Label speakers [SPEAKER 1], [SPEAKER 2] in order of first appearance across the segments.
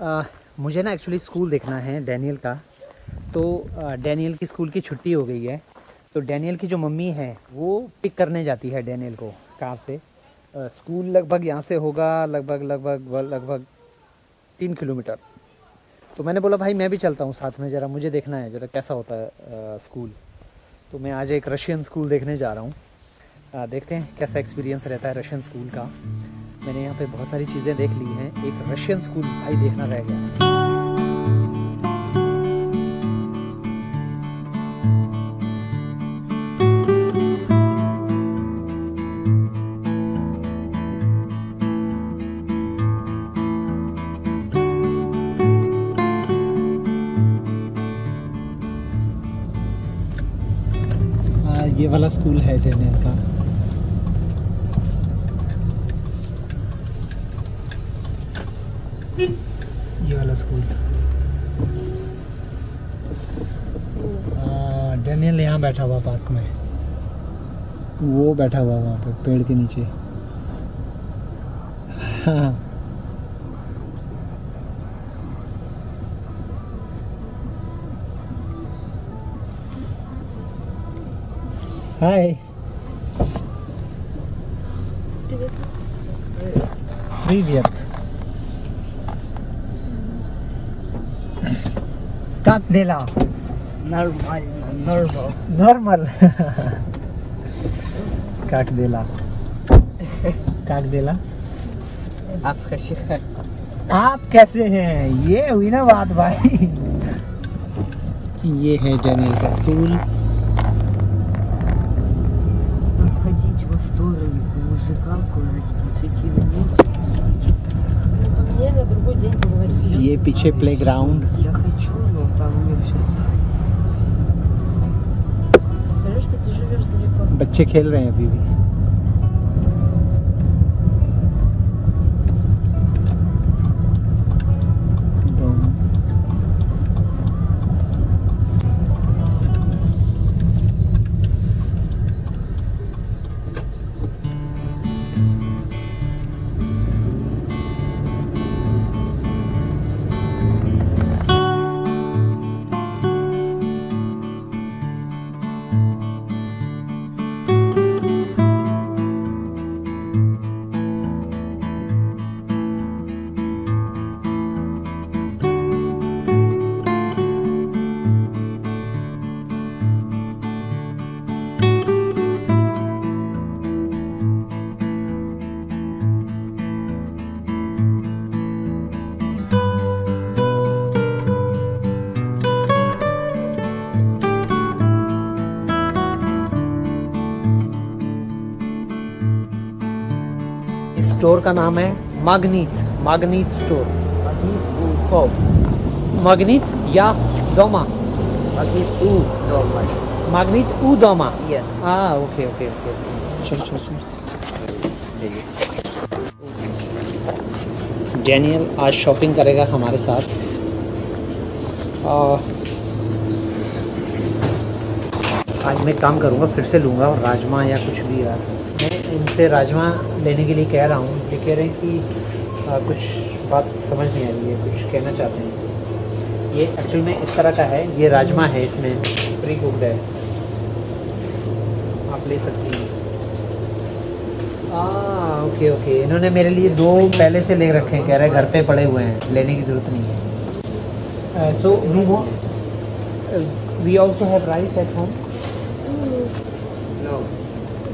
[SPEAKER 1] आ, मुझे ना actually school देखना है डैनियल का। तो डैनियल की स्कूल की छुट्टी हो गई है। तो डैनियल की जो मम्मी है वो पिक करने जाती है डैनियल को कार से। आ, स्कूल लगभग यहाँ से होगा लगभग लगभग लगभग तीन किलोमीटर। तो मैंने बोला भाई मैं भी चलता हूँ साथ में ज़रा मुझे देखना है ज़रा कैसा होता है स्कूल तो मैं आज एक रशियन स्कूल देखने जा रहा हूँ। देखते हैं कैसा एक्सपीरियंस रहता है रशियन स्कूल का। मैंने यहाँ पे बहुत सारी चीज़ें देख ली हैं। एक रशियन स्कूल भाई देखना रह गया। हाँ, ये वाला स्कूल है डेनियल का। ये वाला स्कूल हाँ, डेनियल यहाँ बैठा हुआ पार्क में वो बैठा हुआ वहाँ पे पेड़ के नीचे हाँ हाय Привет. Как дела?
[SPEAKER 2] Нормально, нормал.
[SPEAKER 1] Нормал. Как дела? Как дела?
[SPEAKER 2] आप कैसे हैं
[SPEAKER 1] आप कैसे हैं ये हुई ना बात भाई ये है डेनियल का स्कूल
[SPEAKER 2] Ходить во вторник в музыкалку на 20 минут.
[SPEAKER 3] Поменяй на другой день, поговори с людьми.
[SPEAKER 1] ये पीछे प्लेग्राउंड
[SPEAKER 2] Я хочу, но там мне все
[SPEAKER 3] Скажи, что ты живешь далеко.
[SPEAKER 1] बच्चे खेल रहे हैं अभी भी तो स्टोर का नाम है मागनीत मागनीत स्टोर। मगनीत या
[SPEAKER 2] डोमा। मगनीत ऊ
[SPEAKER 1] डोमा। ऊ डोमा
[SPEAKER 2] यस
[SPEAKER 1] हाँ ओके ओके ओके। चलो चलो चलो। डैनियल आज शॉपिंग करेगा हमारे साथ। आज मैं काम करूँगा फिर से लूँगा और राजमा या कुछ भी यार। इनसे राजमा लेने के लिए कह रहा हूँ। ये कह रहे हैं कि आ, कुछ बात समझ नहीं आ रही है कुछ कहना चाहते हैं। ये एक्चुअल में इस तरह का है ये राजमा है इसमें प्री कुकड है। आप ले सकती हैं। ओके ओके इन्होंने मेरे लिए दो पहले से ले रखे हैं कह रहे हैं घर पे पड़े हुए हैं लेने की ज़रूरत नहीं है। So we also have rice at home.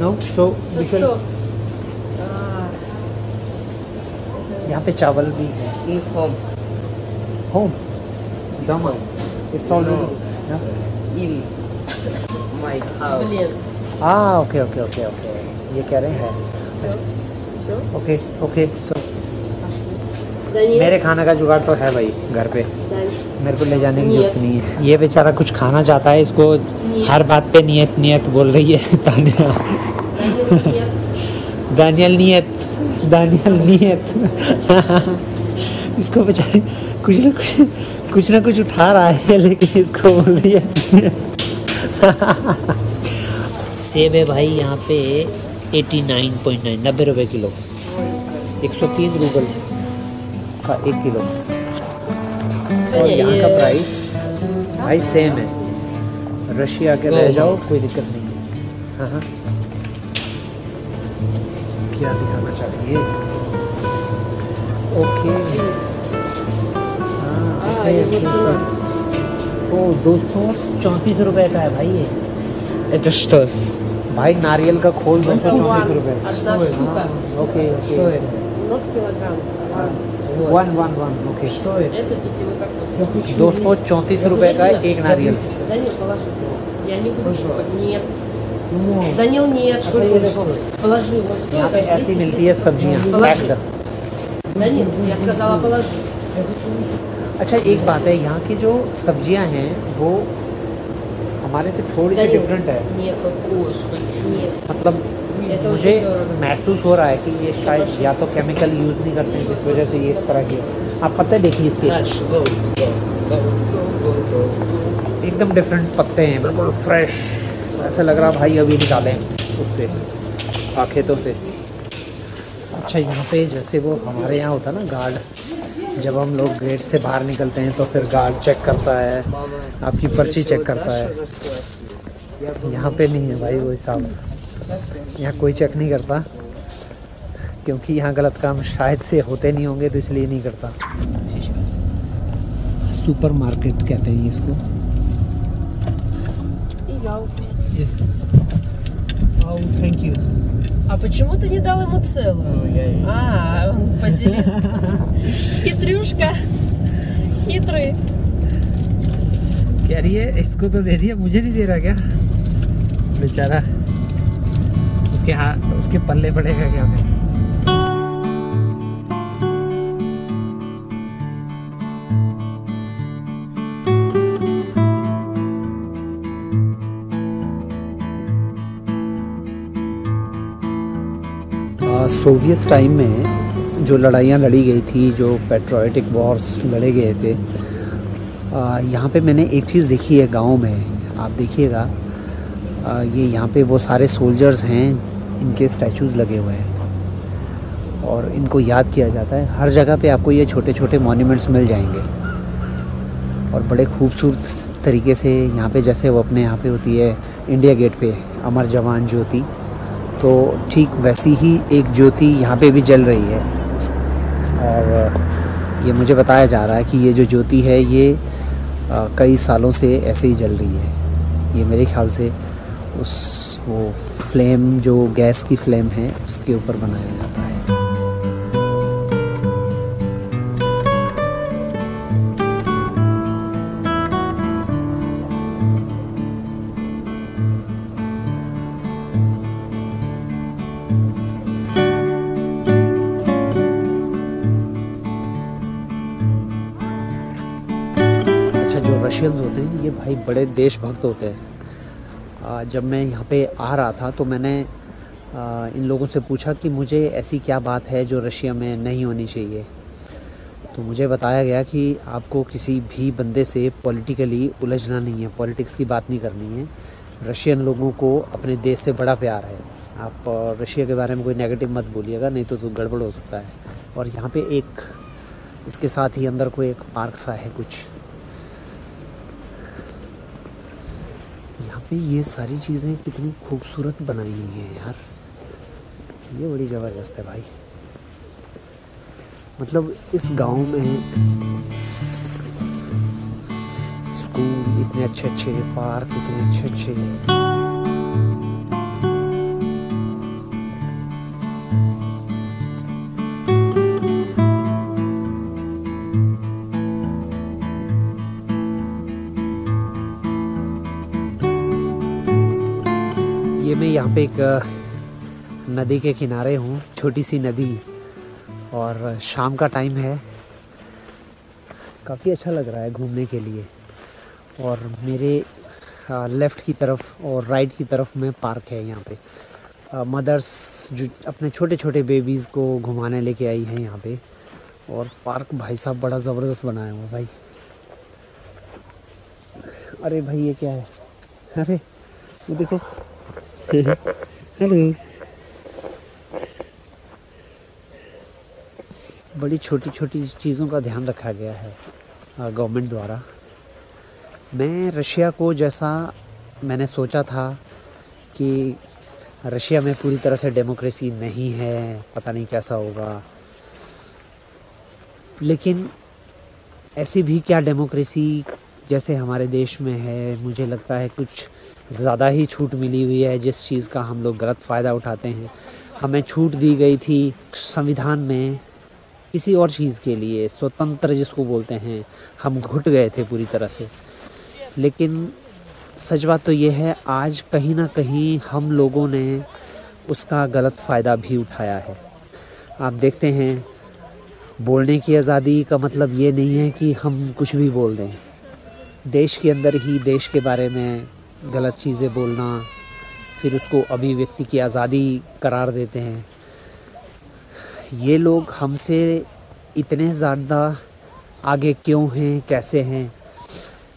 [SPEAKER 2] No
[SPEAKER 3] so ah.
[SPEAKER 1] यहाँ पे चावल भी है।
[SPEAKER 2] मीन्स होम
[SPEAKER 1] होम दम it's
[SPEAKER 2] all in my house
[SPEAKER 1] हाँ ओके ओके ओके ओके ये कह रहे हैं। ओके ओके सो मेरे खाने का जुगाड़ तो है भाई घर पे। मेरे को ले जाने की ज़रूरत नहीं है। ये बेचारा कुछ खाना चाहता है इसको हर बात पे नियत नियत बोल रही है तानिया दानियल नियत। दानियल नियत इसको बेचारे कुछ ना कुछ कुछ ना कुछ उठा रहा है लेकिन इसको बोल रही है सेब है भाई यहाँ पे एटी नाइन पॉइंट नाइन नब्बे रुपये किलो। एक सौ तीन रूबल। का एक किलो। और यहाँ का प्राइस भाई सेम है। रशिया के रह जाओ कोई दिक्कत नहीं है। हाँ हाँ। क्या दिखाना चाहिए ओके तो दो सौ चौंतीस रुपये का है भाई ये।
[SPEAKER 2] एडजस्टर
[SPEAKER 1] भाई नारियल का खोल दो सौ चौंतीस रुपये okay okay one
[SPEAKER 3] one one okay
[SPEAKER 1] दो सौ चौंतीस रुपये का एक नारियल यहाँ पे ऐसी मिलती है सब्ज़ियाँ अच्छा एक बात है यहाँ की जो सब्ज़ियाँ हैं वो हमारे से थोड़ी सी डिफरेंट है। मतलब मुझे महसूस हो रहा है कि ये शायद या तो केमिकल यूज़ नहीं करते हैं जिस वजह से ये इस तरह की आप पत्ते देखिए इसके एकदम डिफरेंट पत्ते हैं बिल्कुल फ्रेश ऐसा लग रहा भाई अभी निकालें उससे खेतों से। अच्छा यहाँ पे जैसे वो हमारे यहाँ होता ना गार्ड जब हम लोग गेट से बाहर निकलते हैं तो फिर गार्ड चेक करता है आपकी पर्ची चेक करता है। यहाँ पे नहीं है भाई वो हिसाब। यहाँ कोई चेक नहीं करता क्योंकि यहाँ गलत काम शायद से होते नहीं होंगे तो इसलिए नहीं करता। सुपर मार्केट कहते हैं इसको। Yes thank you
[SPEAKER 3] А почему ты не дал ему целую? А, он поделил. Хитрюшка. Хитрый.
[SPEAKER 1] कह रही है इसको तो दे दिया मुझे नहीं दे रहा क्या बेचारा उसके हाथ उसके पल्ले पड़ेगा क्या फिर सोवियत टाइम में जो लड़ाइयाँ लड़ी गई थी, जो पेट्रोटिक वॉर्स लड़े गए थे यहाँ पे मैंने एक चीज़ देखी है गाँव में, आप देखिएगा ये यहाँ पे वो सारे सोल्जर्स हैं, इनके स्टैचूज़ लगे हुए हैं, और इनको याद किया जाता है, हर जगह पे आपको ये छोटे छोटे मॉन्यूमेंट्स मिल जाएँगे, और बड़े खूबसूरत तरीके से यहाँ पे जैसे वो अपने यहाँ पे होती है इंडिया गेट पे, अमर जवान ज्योति तो ठीक वैसी ही एक ज्योति यहाँ पे भी जल रही है। और ये मुझे बताया जा रहा है कि ये जो ज्योति है ये आ, कई सालों से ऐसे ही जल रही है। ये मेरे ख्याल से उस वो फ्लेम जो गैस की फ्लेम है उसके ऊपर बनाया जाता है। जो रशियंस होते हैं ये भाई बड़े देशभक्त होते हैं। जब मैं यहाँ पे आ रहा था तो मैंने इन लोगों से पूछा कि मुझे ऐसी क्या बात है जो रशिया में नहीं होनी चाहिए? तो मुझे बताया गया कि आपको किसी भी बंदे से पॉलिटिकली उलझना नहीं है पॉलिटिक्स की बात नहीं करनी है। रशियन लोगों को अपने देश से बड़ा प्यार है। आप रशिया के बारे में कोई नेगेटिव मत बोलिएगा नहीं तो, तो गड़बड़ हो सकता है। और यहाँ पे एक इसके साथ ही अंदर कोई एक पार्क सा है कुछ यहाँ पे ये सारी चीज़ें कितनी खूबसूरत बनाई हुई हैं यार। ये बड़ी ज़बरदस्त है भाई। मतलब इस गाँव में स्कूल इतने अच्छे अच्छे पार्क इतने अच्छे अच्छे मैं यहाँ पे एक नदी के किनारे हूँ, छोटी सी नदी। और शाम का टाइम है। काफ़ी अच्छा लग रहा है घूमने के लिए। और मेरे लेफ़्ट की तरफ़ और राइट की तरफ़ में पार्क है यहाँ पे। मदर्स जो अपने छोटे छोटे बेबीज़ को घुमाने लेके आई हैं यहाँ पे। और पार्क भाई साहब बड़ा ज़बरदस्त बनाया हुआ भाई। अरे भाई ये क्या है? अरे, ये देखो। हेलो। बड़ी छोटी छोटी चीज़ों का ध्यान रखा गया है गवर्नमेंट द्वारा। मैं रशिया को जैसा मैंने सोचा था कि रशिया में पूरी तरह से डेमोक्रेसी नहीं है, पता नहीं कैसा होगा। लेकिन ऐसी भी क्या डेमोक्रेसी जैसे हमारे देश में है, मुझे लगता है कुछ ज़्यादा ही छूट मिली हुई है, जिस चीज़ का हम लोग गलत फ़ायदा उठाते हैं। हमें छूट दी गई थी संविधान में किसी और चीज़ के लिए, स्वतंत्र जिसको बोलते हैं। हम घुट गए थे पूरी तरह से। लेकिन सच बात तो ये है, आज कहीं ना कहीं हम लोगों ने उसका गलत फ़ायदा भी उठाया है। आप देखते हैं, बोलने की आज़ादी का मतलब ये नहीं है कि हम कुछ भी बोल दें। देश के अंदर ही, देश के बारे में गलत चीज़ें बोलना, फिर उसको अभिव्यक्ति की आज़ादी करार देते हैं। ये लोग हमसे इतने ज़्यादा आगे क्यों हैं, कैसे हैं?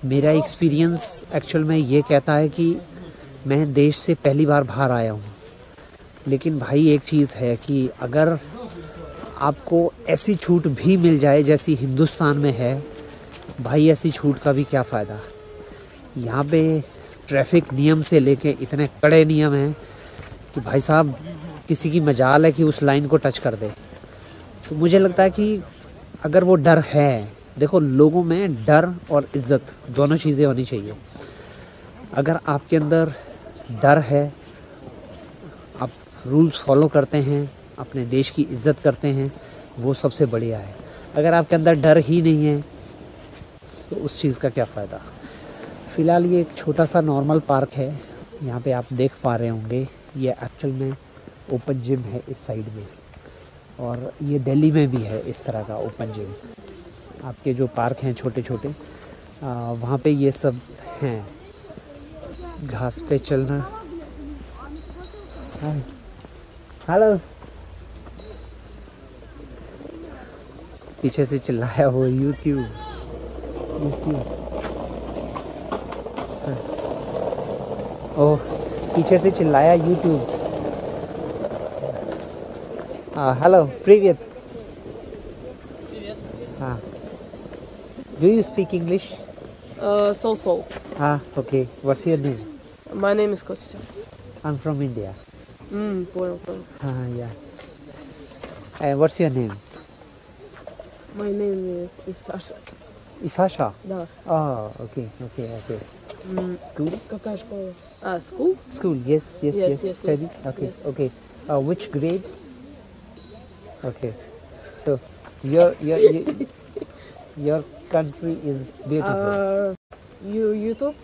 [SPEAKER 1] मेरा एक्सपीरियंस एक्चुअल में ये कहता है कि मैं देश से पहली बार बाहर आया हूँ। लेकिन भाई एक चीज़ है कि अगर आपको ऐसी छूट भी मिल जाए जैसी हिंदुस्तान में है, भाई ऐसी छूट का भी क्या फ़ायदा? यहाँ पे ट्रैफ़िक नियम से लेके इतने कड़े नियम हैं कि भाई साहब, किसी की मजाल है कि उस लाइन को टच कर दे। तो मुझे लगता है कि अगर वो डर है, देखो लोगों में डर और इज़्ज़त दोनों चीज़ें होनी चाहिए। अगर आपके अंदर डर है, आप रूल्स फॉलो करते हैं, अपने देश की इज़्ज़त करते हैं, वो सबसे बढ़िया है। अगर आपके अंदर डर ही नहीं है तो उस चीज़ का क्या फ़ायदा? फ़िलहाल ये एक छोटा सा नॉर्मल पार्क है। यहाँ पे आप देख पा रहे होंगे, ये एक्चुअल में ओपन जिम है इस साइड में। और ये दिल्ली में भी है इस तरह का ओपन जिम आपके जो पार्क हैं छोटे छोटे वहाँ पे ये सब हैं। घास पे चलना। हेलो पीछे से चिल्लाया हो यूट्यूब यूट्यूब Oh, पीछे से चिल्लाया यूट्यूब हेलो प्रीवियत हाँ you speak english?
[SPEAKER 3] Uh, so so.
[SPEAKER 1] Ah, okay. What's your name?
[SPEAKER 3] My name is Kostya.
[SPEAKER 1] I'm from India.
[SPEAKER 3] Mm, bueno, bueno.
[SPEAKER 1] Ah, yeah. And what's your name?
[SPEAKER 3] My name is Isasha.
[SPEAKER 1] Isasha?
[SPEAKER 3] No.
[SPEAKER 1] Oh, okay, okay, okay.
[SPEAKER 3] Mm. School? Uh, school?
[SPEAKER 1] School, yes, yes,
[SPEAKER 3] yes.
[SPEAKER 1] yes,
[SPEAKER 3] yes
[SPEAKER 1] Study?
[SPEAKER 3] Yes,
[SPEAKER 1] okay, okay. Uh, which grade? Okay. So, your, your, your, your country is beautiful.
[SPEAKER 3] Uh, you, YouTube?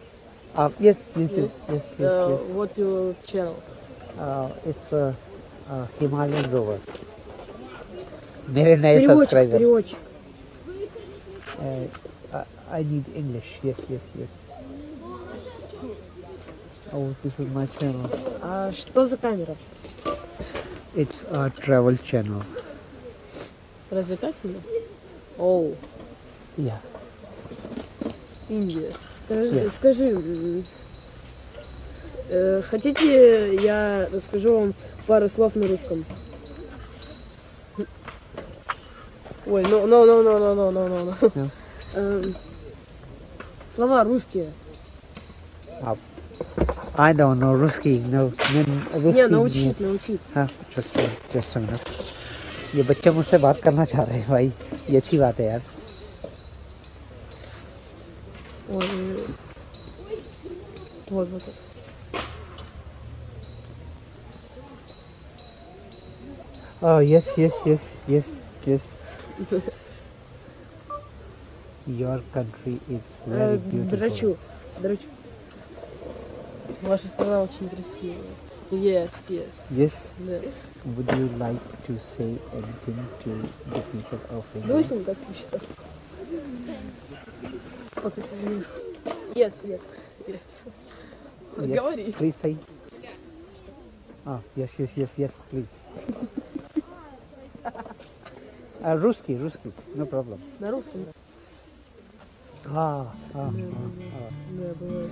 [SPEAKER 1] Uh, yes, YouTube. Yes, yes, yes.
[SPEAKER 3] Uh, yes. What your channel?
[SPEAKER 1] Uh, it's uh, uh, Himalayan Rover. Very nice
[SPEAKER 3] subscriber.
[SPEAKER 1] Watch,
[SPEAKER 3] watch.
[SPEAKER 1] Uh, I, I need English. Yes, yes, yes. Oh, this is my channel.
[SPEAKER 3] А что за камера?
[SPEAKER 1] It's a travel channel.
[SPEAKER 3] Развлекательная? Оу,
[SPEAKER 1] Yeah.
[SPEAKER 3] Индия. Скажи,
[SPEAKER 1] Yes.
[SPEAKER 3] скажи э, хотите, я расскажу вам пару слов на русском? Ой, ну, ну, ну, ну, ну, ну, ну, ну, ну. Слова русские.
[SPEAKER 1] I don't know Ruski. No, no Ruski.
[SPEAKER 3] Не, научить, научить.
[SPEAKER 1] हाँ, just a, just a minute. ये बच्चे मुझसे बात करना चाह रहे हैं भाई ये अच्छी बात है यार
[SPEAKER 3] Ой, вот, вот. вот.
[SPEAKER 1] Oh yes, yes, yes, yes, yes. Your country is
[SPEAKER 3] Э,
[SPEAKER 1] very beautiful.
[SPEAKER 3] Драчу, драчу. Ваша страна очень красивая. Yes, yes.
[SPEAKER 1] Yes.
[SPEAKER 3] Да.
[SPEAKER 1] Would you like to say anything to the people of India?
[SPEAKER 3] Давай с ним так еще. Окей, немножко. Yes, yes, yes.
[SPEAKER 1] Yes,
[SPEAKER 3] Говори.
[SPEAKER 1] Please say. Ah, yes, yes, yes, yes, please. uh, русский, русский, no problem.
[SPEAKER 3] На русском, да.
[SPEAKER 1] Ah, ah, ah.
[SPEAKER 3] Да, бывает.